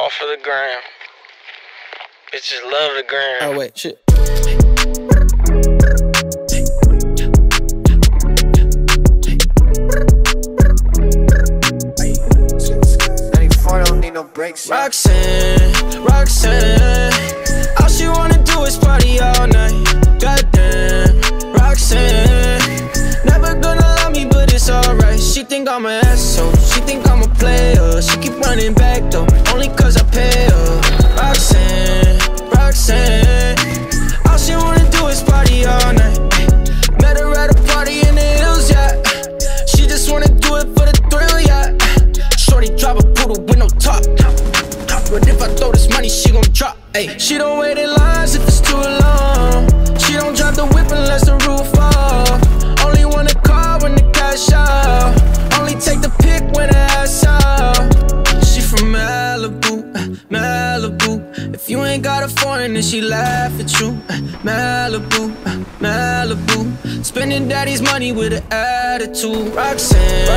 Off of the gram. Bitches love the gram. Oh wait, shit. no breaks. Roxanne, Roxanne, all she wanna do is party all night. Goddamn, Roxanne, never gonna love me, but it's alright. She think I'm an asshole, she think Player. She keep running back though, only cause I pay her. Roxanne, Roxanne, all she wanna do is party all night. Met her at a party in the hills, yeah. She just wanna do it for the thrill, yeah. Shorty drive a poodle with no top. But if I throw this money, she gon' drop. Ay. She don't wait in lines if it's too long. She don't drive the you ain't got a foreign, then she laugh at you. Uh, Malibu, uh, Malibu. Spending daddy's money with an attitude. Roxanne,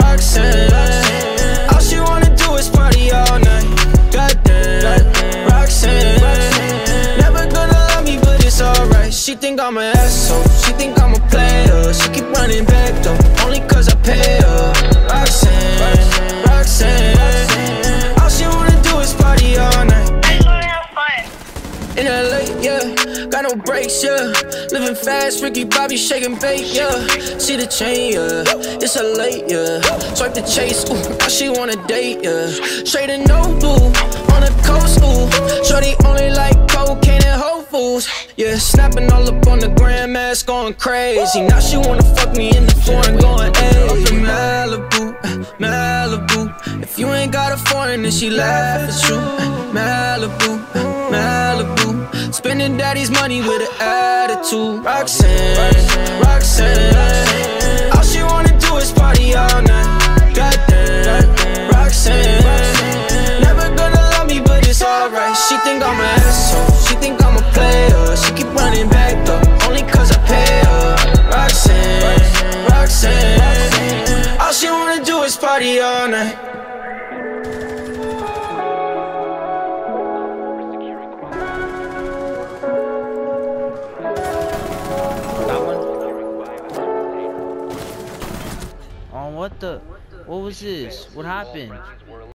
Roxanne. Roxanne. All she wanna do is party all night. Goddamn, Roxanne. Never gonna love me, but it's alright. She think I'm an asshole. In LA, yeah, got no brakes, yeah. Living fast, Ricky Bobby shaking bait, yeah. See the chain, yeah. It's a late, yeah. Swipe the chase, ooh, now she wanna date, yeah. Straight and no blue, on the coast, ooh. Shorty only like cocaine and Whole Foods, yeah. Snapping all up on the grandmas, going crazy. Now she wanna fuck me in the foreign, going, hey. In Malibu, Malibu. If you ain't got a foreign, then she laugh at you. Malibu, Malibu. Spending daddy's money with an attitude. Roxanne, Roxanne. All she wanna do is party all night. Goddamn, Roxanne. Never gonna love me, but it's alright. She think I'm an asshole. She think I'm a player. She keep running back though, only cause I pay her. Roxanne, Roxanne. All she wanna do is party all night. On what the? What was this? What happened?